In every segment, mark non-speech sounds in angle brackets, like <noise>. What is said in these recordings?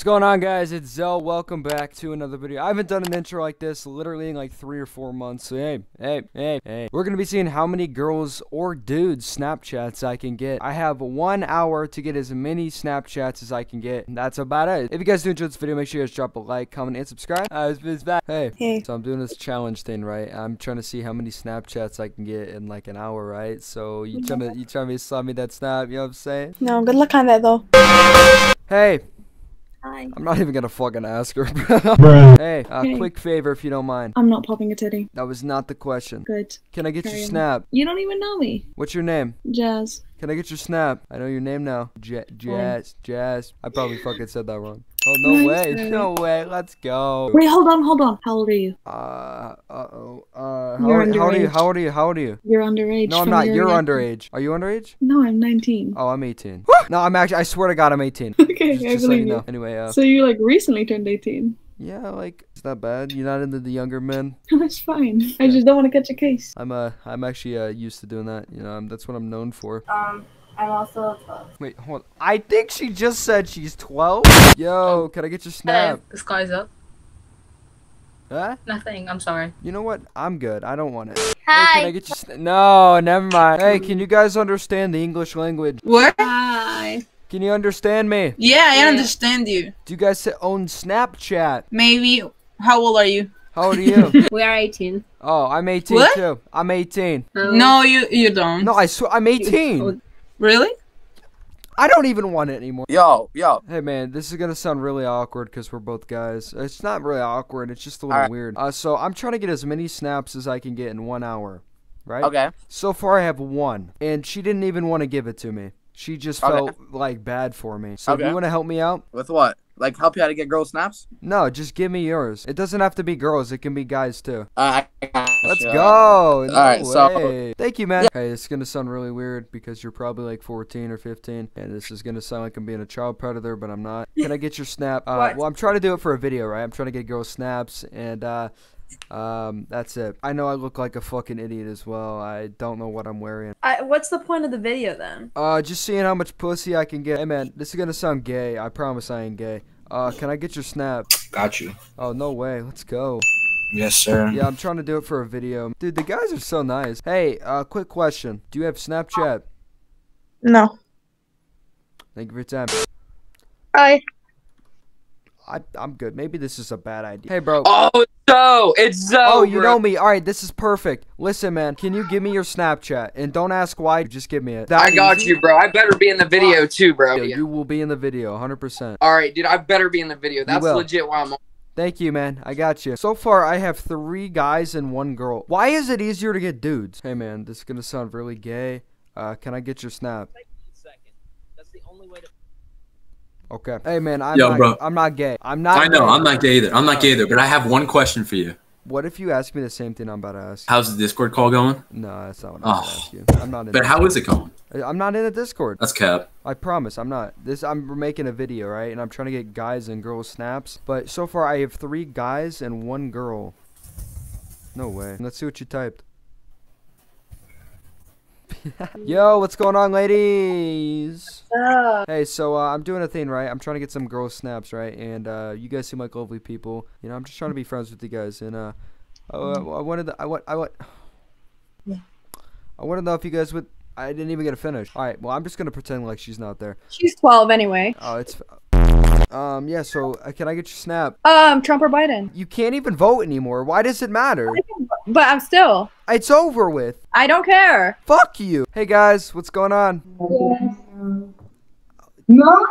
What's going on guys? It's Zho. Welcome back to another video. I haven't done an intro like this literally in like three or four months. So hey, hey, hey, hey. We're gonna be seeing how many girls or dudes Snapchats I can get. I have one hour to get as many Snapchats as I can get. And that's about it. If you guys do enjoy this video, make sure you guys drop a like, comment, and subscribe. I it's back. Hey. Hey. So I'm doing this challenge thing, right? I'm trying to see how many Snapchats I can get in like an hour, right? So you trying to you trying to slap me that snap? You know what I'm saying? No, good luck on that though. Hey. Hi. I'm not even gonna fucking ask her. <laughs> hey, uh, Hey. quick favor if you don't mind. I'm not popping a titty. That was not the question. Good. Can I get your Carry on. snap? You don't even know me. What's your name? Jazz. Can I get your snap? I know your name now. J- Jazz. Jazz. I probably <laughs> fucking said that wrong. Oh no way. No way. Let's go. Wait, hold on, hold on. How old are you? Uh. Uh oh. Uh. How, You're old- how old are you? How old are you? How old are you? You're underage. No, I'm not. You're underage. Are you underage? No, I'm 19. Oh, I'm 18. no, I'm actually. I swear to God, I'm 18. <laughs> okay, Just, I just believe you you. know. Anyway, uh. So you like recently turned 18. Yeah, like it's not bad. You're not into the younger men. <laughs> That's fine. I just don't want to catch a case. I'm uh. I'm actually uh used to doing that. You know. I'm, that's what I'm known for. Um, I'm also 12. Wait, hold. on. I think she just said she's 12. Yo, can I get your snap? Hello, the sky's up. Huh? Nothing, I'm sorry. You know what? I'm good. I don't want it. Hey, can I get your sna- No, never mind. Hey, can you guys understand the English language? What? Hi. Can you understand me? Yeah, I Yeah. understand you. Do you guys own Snapchat? Maybe. How old are you? How old are you? <laughs> We are 18. oh, I'm 18 What? too. I'm 18. Um, No, you you don't. No, I swear I'm 18. Really? I don't even want it anymore. Yo, yo. Hey man, this is gonna sound really awkward because we're both guys. It's not really awkward. It's just a little Alright. weird. Uh, so I'm trying to get as many snaps as I can get in one hour, right? Okay. So far, I have one, and she didn't even want to give it to me. She just Okay. felt like bad for me. So, do Okay. you want to help me out? With what? Like help you how to get girl snaps? No, just give me yours. It doesn't have to be girls. It can be guys too. Uh, Let's go. No Alright, so- way. Thank you, man. Hey, it's gonna sound really weird because you're probably like 14 or 15, and this is gonna sound like I'm being a child predator, but I'm not. Can I get your snap? Uh, <laughs> What? well, I'm trying to do it for a video, right? I'm trying to get girl snaps, and uh, um, that's it. I know I look like a fucking idiot as well. I don't know what I'm wearing. I, what's the point of the video then? Uh, just seeing how much pussy I can get. Hey, man, this is gonna sound gay. I promise I ain't gay. Uh, can I get your snap? Got you. Oh, no way. Let's go. Yes, sir. Yeah, I'm trying to do it for a video. Dude, the guys are so nice. Hey, uh, quick question. Do you have Snapchat? No. Thank you for your time. Hi. I, I'm good. Maybe this is a bad idea. Hey, bro. Oh, it's so it's so. Oh, you bro. know me. All right, this is perfect. Listen, man, can you give me your Snapchat? And don't ask why, just give me it. That I got easy? you, bro. I better be in the video too, bro. Yo, You will be in the video, 100%. All right, dude. I better be in the video. That's legit why I'm on. Thank you, man. I got you. So far, I have three guys and one girl. Why is it easier to get dudes? Hey, man, this is gonna sound really gay. Uh, can I get your snap? Okay. Hey, man, I'm Yo, not. bro. I'm not gay. I'm not. I know, gay. I'm not gay either. I'm not gay either, but I have one question for you. What if you ask me the same thing I'm about to ask? How's the Discord call going? No, that's not what I'm about to Oh. ask you. I'm not in. But how is it going? Uh, I'm not in a Discord. That's cap. I promise, I'm not. This I'm making a video, right? And I'm trying to get guys and girls snaps. But so far, I have three guys and one girl. No way. Let's see what you typed. <laughs> Yo, what's going on, ladies? Hey, so uh, I'm doing a thing, right? I'm trying to get some girl snaps, right? And uh, you guys seem like lovely people. You know, I'm just trying to be friends with you guys. And uh, I, I wanted, to, I want, I want, yeah. I want to know if you guys would. I didn't even get to finish. All right, well, I'm just gonna pretend like she's not there. She's 12 anyway. Oh, it's. Um, yeah. So, uh, can I get your snap? Um, Trump or Biden. You can't even vote anymore. Why does it matter? But I'm still. It's over with. I don't care. Fuck you. Hey guys, what's going on? No.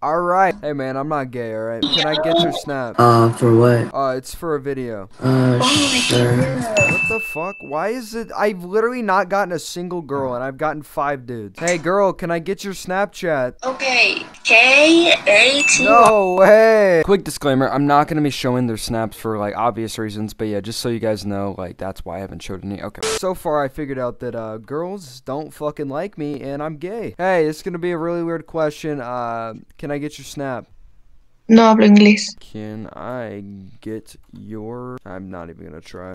All right. Hey man, I'm not gay. All right. Can I get your snap? Uh, for what? Uh, it's for a video. Uh, sure. What the fuck? Why is it? I've literally not gotten a single girl, and I've gotten five dudes. Hey girl, can I get your Snapchat? Okay, K A T. No way. Quick disclaimer: I'm not gonna be showing their snaps for like obvious reasons, but yeah, just so you guys know, like that's why I haven't showed any. Okay. So far, I figured out that uh, girls don't fucking like me, and I'm gay. Hey, it's gonna be a really weird question. Uh, can I get your snap? No hablo inglés. Can I get your? I'm not even gonna try.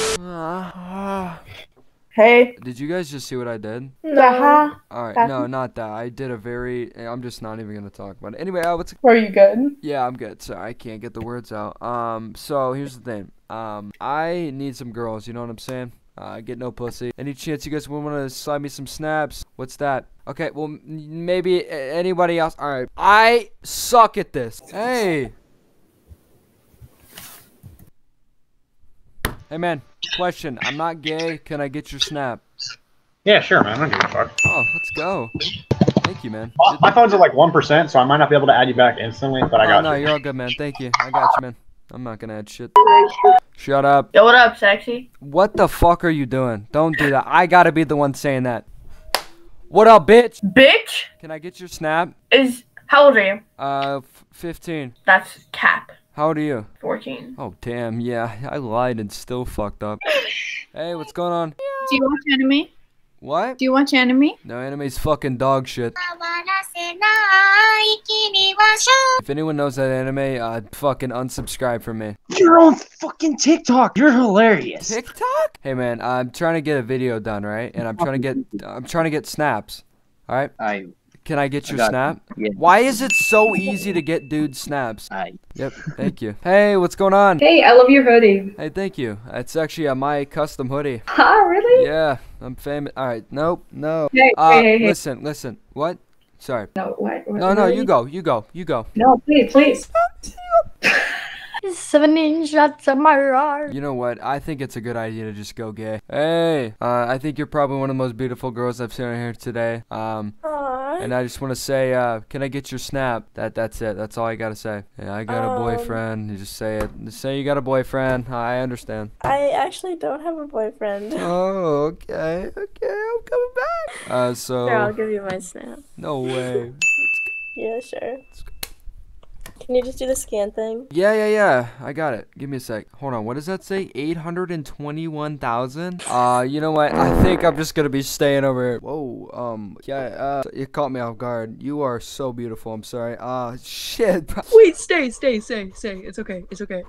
Hey. Did you guys just see what I did? No. All right, no, not that. I did a very. I'm just not even gonna talk about it. Anyway, uh, what's? Were you good? Yeah, I'm good. Sorry, I can't get the words out. Um, so here's the thing. Um, I need some girls. You know what I'm saying? Uh, I get no pussy. Any chance you guys would want to slide me some snaps? What's that? Okay, well m- maybe anybody else. All right, I suck at this. Hey. Hey man, question. I'm not gay. Can I get your snap? Yeah, sure, man. I don't give a fuck. Oh, let's go. Thank you, man. Oh, My phone's at like one percent, so I might not be able to add you back instantly, but I oh, got no, you. you're all good, man. Thank you. I got you, man. I'm not gonna add shit. Shut up. Yo, what up, sexy? What the fuck are you doing? Don't do that. I gotta be the one saying that. What up, bitch? Bitch Can I get your snap? is how old are you? Uh, f- 15. That's cap. How old are you? 14. Oh, damn. Yeah, I lied and still fucked up. <laughs> Hey, what's going on? Do you watch anime? What? Do you watch anime? No, anime's fucking dog shit. If anyone knows that anime, uh, fucking unsubscribe from me. You're on fucking TikTok. You're hilarious. TikTok? Hey man, I'm trying to get a video done, right? And I'm trying to get I'm trying to get snaps. All right? I Can I get your got you. snap? Yeah. Why is it so easy to get dude snaps? I Yep, thank you. Hey, what's going on? Hey, I love your hoodie. Hey, thank you. It's actually uh, my custom hoodie. <laughs> Ah, really? Yeah, I'm famous. All right, nope, no. Hey, Uh, hey, hey, hey. listen, listen. What? Sorry. No, what? what No, no, you go, you go, you go. No, please, please. Seventeen shots of my. You know what? I think it's a good idea to just go gay. Hey, uh, I think you're probably one of the most beautiful girls I've seen here today. Um, and I just want to say, uh, can I get your snap? That that's it. That's all I gotta say. Yeah, I got a Um, boyfriend. You just say it. Just say you got a boyfriend. I understand. I actually don't have a boyfriend. <laughs> Oh, okay, okay. I'm coming back. Uh, so Here, I'll give you my snap. no way. <laughs> Yeah, sure. Can you just do the scan thing? Yeah, yeah, yeah. I got it. Give me a sec. Hold on. What does that say? 821,000? Uh, you know what? I think I'm just gonna be staying over here. Whoa, um, yeah, uh, you caught me off guard. You are so beautiful. I'm sorry. Uh, shit. bro. Wait, stay, stay, stay, stay. It's okay. It's okay.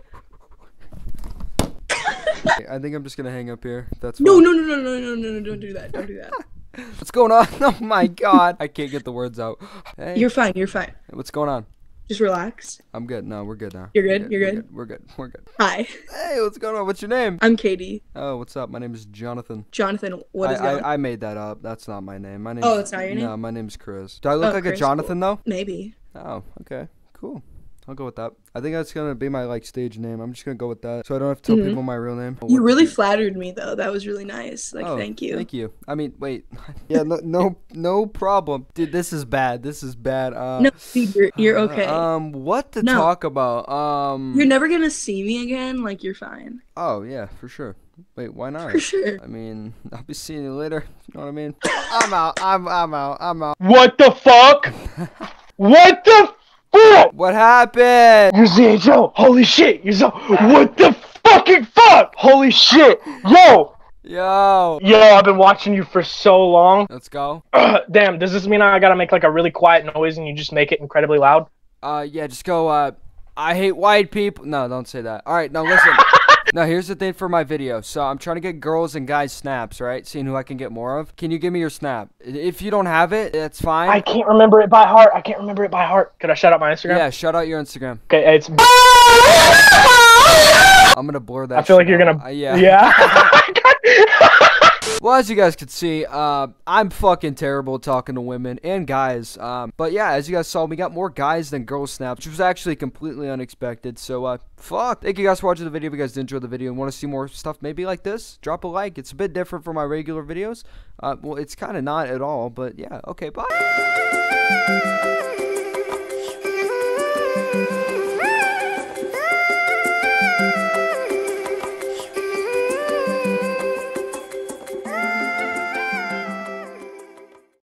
<laughs> I think I'm just gonna hang up here. That's No, fine. no, no, no, no, no, no, no, don't do that. Don't do that. <laughs> What's going on? <laughs> Oh my god. I can't get the words out. Hey, You're fine. You're fine. what's going on? Just relax. I'm good. No, we're good now. You're good? You're good? We're good. We're good. Hi. Hey, what's going on? What's your name? I'm Katie. Oh, what's up? My name is Jonathan. Jonathan, what is I. I, I made that up. That's not my name. My name. Oh, that's not your name? No, my name's Chris. Do I look Oh, like a Chris, Jonathan though? Maybe. Oh, okay, cool. I'll go with that. I think that's gonna be my like stage name. I'm just gonna go with that, so I don't have to tell Mhm. people my real name. You really flattered me though. That was really nice. Like, Oh, thank you. Thank you. I mean, wait. <laughs> yeah, no, no, no problem, dude. This is bad. This is bad. Uh, No, dude, you're you're uh, okay. Um, what to No. talk about? Um. you're never gonna see me again. Like, you're fine. Oh yeah, for sure. Wait, why not? For sure. I mean, <laughs> I'll be seeing you later. <laughs> You know what I mean? I'm out. I'm I'm out. I'm out. What the fuck? what the fuck? What happened? You're ZHO. Holy shit. You're so. What the fucking fuck? Holy shit. Yo. Yo. Yo, I've been watching you for so long. Let's go. Damn, does this mean I gotta make like a really quiet noise and you just make it incredibly loud? Uh, yeah, just go. Uh, I hate white people. No, don't say that. All right, now listen. <laughs> now here's the thing for my video. So I'm trying to get girls and guys snaps, right? Seeing who I can get more of. Can you give me your snap? If you don't have it, that's fine. I can't remember it by heart. I can't remember it by heart. Could I shout out my Instagram? Yeah, shout out your Instagram. Okay, it's. <laughs> I'm gonna blur that. I feel like shit you're out. gonna. Uh, yeah. Yeah. <laughs> <laughs> Well, as you guys can see, uh, I'm fucking terrible talking to women and guys. Um, but yeah, as you guys saw, we got more guys than girl snaps, which was actually completely unexpected. So, uh, fuck. Thank you guys for watching the video. If you guys did enjoy the video and want to see more stuff maybe like this, drop a like. It's a bit different from my regular videos. Uh, well, it's kind of not at all, but yeah. Okay, bye.